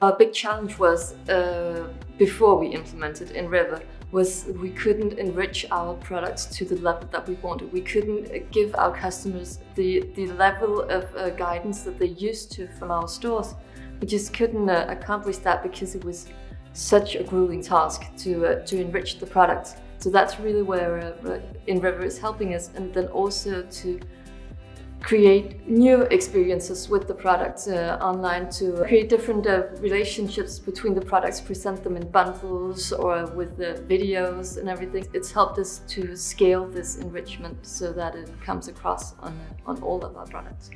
Our big challenge was uh, before we implemented inriver was we couldn't enrich our products to the level that we wanted. We couldn't give our customers the, the level of uh, guidance that they used to from our stores. We just couldn't uh, accomplish that because it was such a grueling task to, uh, to enrich the products. So that's really where uh, inriver is helping us and then also to create new experiences with the products uh, online to create different uh, relationships between the products, present them in bundles or with the videos and everything. It's helped us to scale this enrichment so that it comes across on, on all of our products.